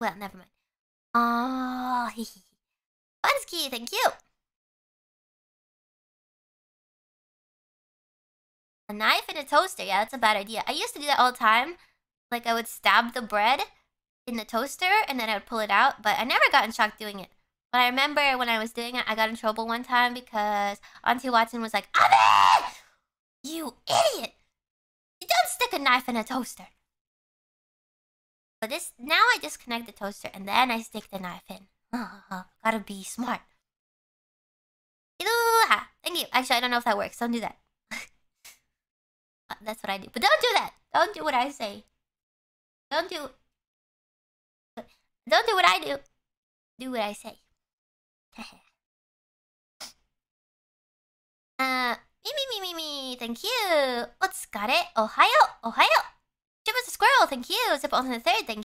Well, never mind. Ah, oh, Funsky, thank you. A knife and a toaster. Yeah, that's a bad idea. I used to do that all the time. Like, I would stab the bread in the toaster and then I would pull it out, but I never got in shock doing it. But I remember when I was doing it, I got in trouble one time because Auntie Watson was like, Abby! You idiot! You don't stick a knife in a toaster. But this now I disconnect the toaster and then I stick the knife in. gotta be smart. Thank you. Actually, I don't know if that works. Don't do that. Uh, that's what I do. But don't do that. Don't do what I say. Don't do. Don't do what I do. Do what I say. uh, me, me, me, me, me. Thank you. Squirrel. Thank you. Zip on the third. Thank.